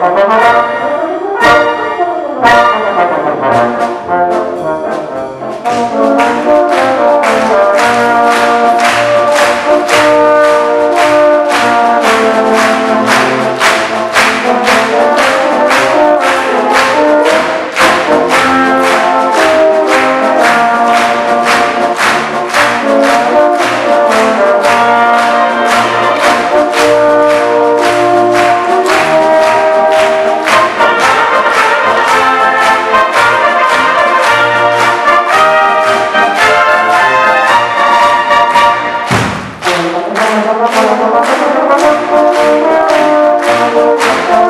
¡Gracias! Thank you.